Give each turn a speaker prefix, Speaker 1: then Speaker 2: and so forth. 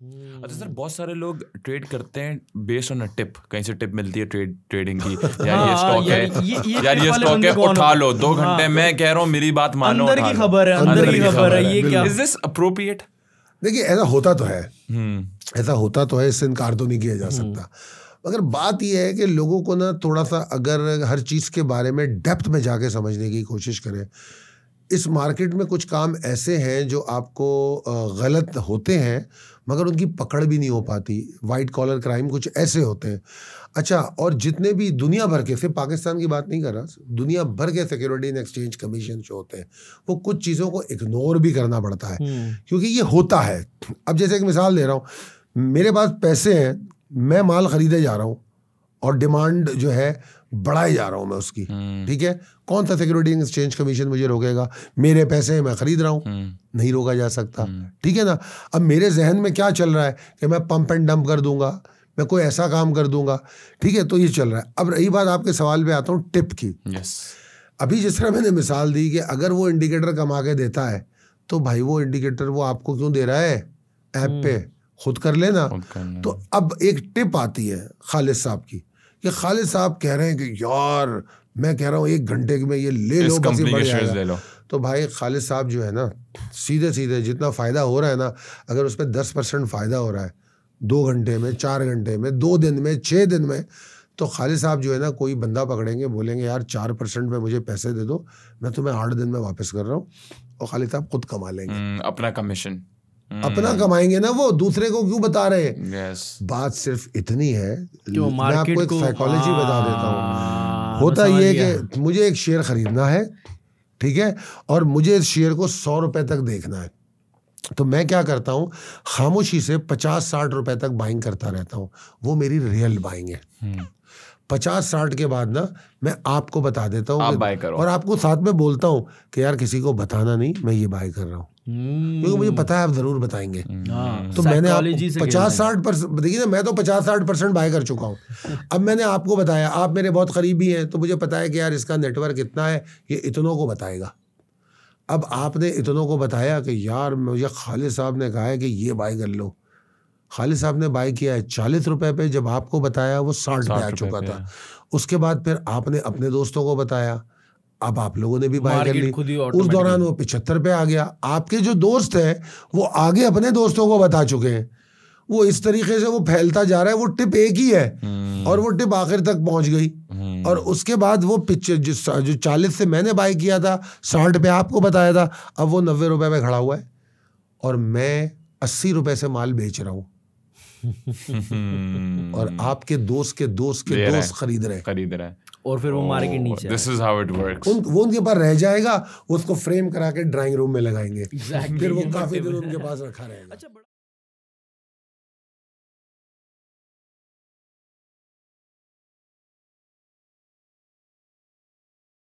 Speaker 1: अच्छा सर बहुत सारे लोग ट्रेड करते हैं बेस्ड ऑन अ टिप कहीं से टिप मिलती है ट्रेड ट्रेडिंग की? यार ये स्टॉक है।
Speaker 2: ये- ये
Speaker 1: यार ये स्टॉक है उठा लो। दो
Speaker 2: हाँ।
Speaker 1: घंटे मैं कह रहा हूँ मेरी बात मानो
Speaker 2: अंदर की खबर है अंदर की खबर है ये क्या?
Speaker 1: इज़ दिस अप्रोप्रिएट
Speaker 3: देखिए ऐसा होता तो है।
Speaker 1: हम्म।
Speaker 3: ऐसा होता तो है इससे इनकार तो नहीं किया जा सकता। मगर बात यह है कि लोगों को ना थोड़ा सा अगर हर चीज़ के बारे में डेप्थ में जाके समझने की कोशिश करें इस मार्केट में कुछ काम ऐसे हैं जो आपको गलत होते हैं मगर उनकी पकड़ भी नहीं हो पाती। वाइट कॉलर क्राइम कुछ ऐसे होते हैं। अच्छा और जितने भी दुनिया भर के सिर्फ़ पाकिस्तान की बात नहीं कर रहा दुनिया भर के सिक्योरिटी एंड एक्सचेंज कमीशन जो होते हैं वो कुछ चीज़ों को इग्नोर भी करना पड़ता है।
Speaker 2: हम्म,
Speaker 3: क्योंकि ये होता है। अब जैसे एक मिसाल दे रहा हूँ मेरे पास पैसे हैं मैं माल खरीदे जा रहा हूँ और डिमांड जो है बढ़ाए जा रहा हूँ मैं उसकी।
Speaker 1: हम्म,
Speaker 3: ठीक है? कौन सा सिक्योरिटी एक्सचेंज कमीशन मुझे रोकेगा? मेरे पैसे मैं खरीद रहा हूँ।
Speaker 1: हम्म,
Speaker 3: नहीं रोका जा सकता। ठीक है ना? अब मेरे जहन में क्या चल रहा है कि मैं पंप एंड डंप कर दूँगा मैं कोई ऐसा काम कर दूँगा। ठीक है? तो ये चल रहा है। अब रही बात आपके सवाल पे आता हूँ टिप की।
Speaker 1: यस
Speaker 3: अभी जिस तरह मैंने मिसाल दी कि अगर वो इंडिकेटर कमा के देता है तो भाई वो इंडिकेटर वो आपको क्यों दे रहा है? ऐप पे। खुद कर लेना। तो अब एक टिप आती है खालिद साहब की। कि खालिद साहब कह रहे हैं कि यार मैं कह रहा हूँ एक घंटे में ये ले लो बस ये
Speaker 1: ले लो।
Speaker 3: तो भाई खालिद साहब जो है ना सीधे सीधे जितना फ़ायदा हो रहा है ना अगर उस पर दस परसेंट फ़ायदा हो रहा है दो घंटे में चार घंटे में दो दिन में छः दिन में तो खालिद साहब जो है ना कोई बंदा पकड़ेंगे बोलेंगे यार चार परसेंट में मुझे पैसे दे दो मैं तुम्हें आठ दिन में वापस कर रहा हूँ और खालिद साहब खुद कमा लेंगे।
Speaker 1: हम्म, अपना कमीशन
Speaker 3: अपना कमाएँगे ना वो दूसरे को क्यों बता रहे? हैं
Speaker 1: यस
Speaker 3: बात सिर्फ़ इतनी है
Speaker 2: जो
Speaker 3: मैं आपको एक साइकोलॉजी बता देता हूँ।
Speaker 2: हाँ,
Speaker 3: होता ये कि मुझे एक शेयर खरीदना है ठीक है? और मुझे इस शेयर को सौ रुपए तक देखना है। तो मैं क्या करता हूँ खामोशी से पचास साठ रुपए तक बाइंग करता रहता हूँ। वो मेरी रियल बाइंग है।
Speaker 1: हम्म,
Speaker 3: पचास साठ के बाद ना मैं आपको बता देता हूँ
Speaker 1: आप।
Speaker 3: और आपको साथ में बोलता हूँ कि यार किसी को बताना नहीं मैं ये बाय कर रहा हूँ। क्योंकि मुझे पता है आप ज़रूर बताएँगे।
Speaker 2: हाँ,
Speaker 3: तो मैंने आप पचास साठ परसेंट देखिए ना मैं तो पचास साठ परसेंट बाय कर चुका हूँ। अब मैंने आपको बताया आप मेरे बहुत करीबी हैं तो मुझे पता है कि यार इसका नेटवर्क इतना है ये इतनों को बताएगा। अब आपने इतनों को बताया कि यार मुझे खालिद साहब ने कहा है कि ये बाय कर लो। खालिद साहब ने बाय किया है चालीस रुपए पे जब आपको बताया वो साठ पे आ चुका था। उसके बाद फिर आपने अपने दोस्तों को बताया अब आप लोगों ने भी बाय कर ली। उस दौरान वो पिछहत्तर पे आ गया। आपके जो दोस्त हैं वो आगे अपने दोस्तों को बता चुके हैं। वो इस तरीके से वो फैलता जा रहा है वो टिप एक ही है। और वो टिप आखिर तक पहुँच गई। और उसके बाद वो पिक्चर जिस जो चालीस से मैंने बाय किया था साठ पे आपको बताया था अब वो नब्बे रुपए में खड़ा हुआ है। और मैं अस्सी रुपए से माल बेच रहा हूँ।
Speaker 1: हम्म,
Speaker 3: और आपके दोस्त के दोस्त के दोस्त खरीद रहे
Speaker 1: खरीद रहा है।
Speaker 2: और फिर वो मार्केट नीचे
Speaker 1: this is how it works
Speaker 3: उन वो उनके पास रह जाएगा उसको फ्रेम करा के ड्राइंग रूम में लगाएँगे।
Speaker 2: Exactly,
Speaker 3: फिर वो काफ़ी दिन उनके पास रखा रहेगा।
Speaker 2: अच्छा